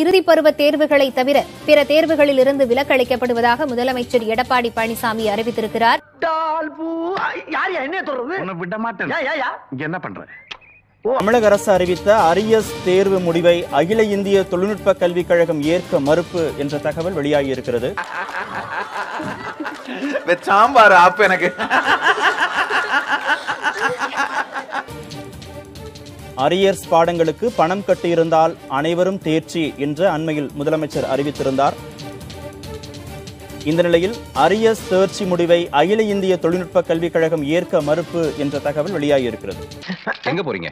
பள்ளி பருவ தேர்வுகளை தவிர பிற தேர்வுகளில் இருந்து விலக்களிக்கப்படுவதாக முதலமைச்சர் எடப்பாடி பழனிசாமி அறிவித்திருக்கிறார். தமிழக அரசு அறிவித்த அரியஸ் தேர்வு முடிவை அகில இந்திய தொழில்நுட்ப கல்விக் கழகம் ஏற்க மறுப்பு என்ற தகவல் வெளியாகியிருக்கிறது. சாம்பார் ஆப் எனக்கு. அரியர்ஸ் பாடங்களுக்கு பணம் கட்டியிருந்தால் அனைவரும் தேர்ச்சி என்று அண்மையில் முதலமைச்சர் அறிவித்திருந்தார். இந்த நிலையில் அரியர்ஸ் தேர்ச்சி முடிவை அகில இந்திய தொழில்நுட்ப கல்விக் கழகம் ஏற்க மறுப்பு என்ற தகவல் வெளியாகியிருக்கிறது. எங்க போறீங்க?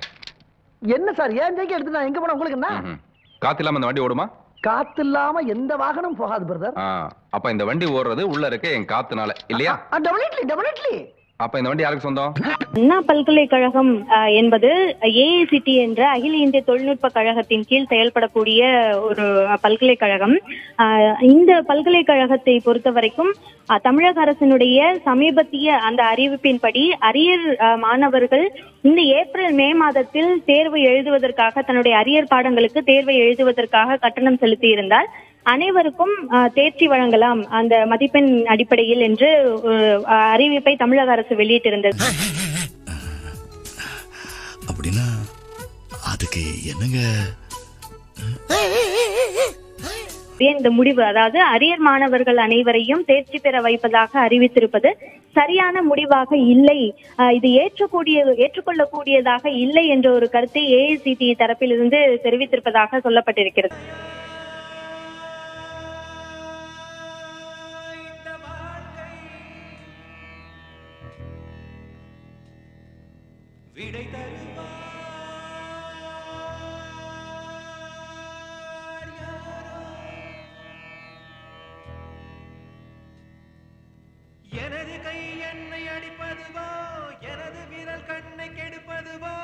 என்ன சார்? ஏன் ஜெயிக்க எடுத்து நான் எங்க போனா உங்களுக்கு என்ன. காத்து இல்லாம இந்த வண்டி ஓடுமா? காத்து இல்லாம எந்த வாகனம் போகாது பிரதர் அப்ப இந்த வண்டி ஓடுறது உள்ள இருக்க என் காத்துனால இல்லையா? டபுள் இட்லி அப்ப இந்த வண்டி யாருக்கு சொந்தம்? அண்ணா பல்கலைக்கழகம் என்பது ஏஐசிடி என்ற அகில இந்திய தொழில்நுட்ப கழகத்தின் கீழ் செயல்படக்கூடிய ஒரு பல்கலைக்கழகம். இந்த பல்கலைக்கழகத்தை பொறுத்த வரைக்கும் தமிழக அரசினுடைய சமீபத்திய அந்த அறிவிப்பின்படி அரியர் அஹ், மாணவர்கள் இந்த ஏப்ரல் மே மாதத்தில் தேர்வு எழுதுவதற்காக தன்னுடைய அரியர் பாடங்களுக்கு தேர்வை எழுதுவதற்காக கட்டணம் செலுத்தியிருந்தால் அனைவருக்கும் தேர்ச்சி வழங்கலாம் அந்த மதிப்பெண் அடிப்படையில் என்று அறிவிப்பை தமிழக அரசு வெளியிட்டிருந்தது. அப்படின்னா அதுக்கு என்னங்க? இந்த முடிவு? அதாவது அரியர் மாணவர்கள் அனைவரையும் தேர்ச்சி பெற வைப்பதாக அறிவித்திருப்பது சரியான முடிவாக இல்லை. இது ஏற்றக்கூடிய ஏற்றுக்கொள்ளக்கூடியதாக இல்லை என்ற ஒரு கருத்தை ஏஐசிடி தரப்பிலிருந்து தெரிவித்திருப்பதாக சொல்லப்பட்டிருக்கிறது. விடை தருவார் எனது கை என்னை அடிப்பதுவோ எனது வீரல் கண்ணை கெடுப்பதுவோ